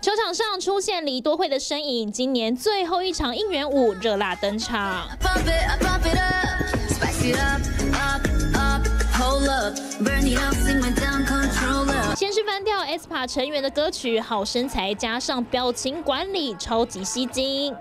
球场上出现李多惠的身影，今年最后一场应援舞热辣登场。先是翻跳 aespa 成员的歌曲，好身材加上表情管理，超级吸睛。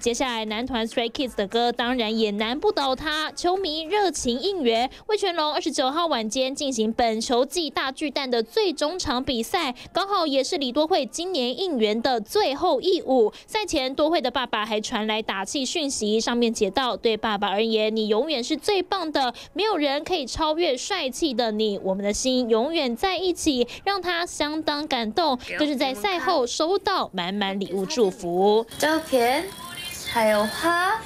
接下来，男团 Stray Kids 的歌当然也难不倒他，球迷热情应援。魏全龙二十九号晚间进行本球季大巨蛋的最终场比赛，刚好也是李多惠今年应援的最后一舞。赛前，多惠的爸爸还传来打气讯息，上面写道：“对爸爸而言，你永远是最棒的，没有人可以超越帅气的你。我们的心永远在一起。”让他相当感动，就是在赛后收到满满礼物祝福。照片。还有花，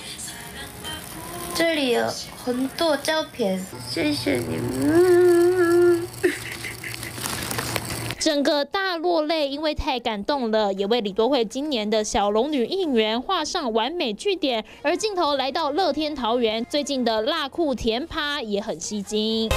这里有很多照片，谢谢你们。整个大落泪，因为太感动了，也为李多惠今年的小龙女应援画上完美句点。而镜头来到乐天桃园，最近的辣酷甜趴也很吸睛。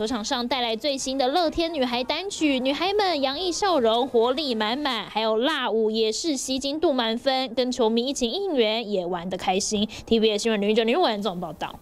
球场上带来最新的乐天女孩单曲，女孩们洋溢笑容，活力满满，还有辣舞也是吸睛度满分，跟球迷一起应援也玩得开心。TVB 新闻女记者林文总报道。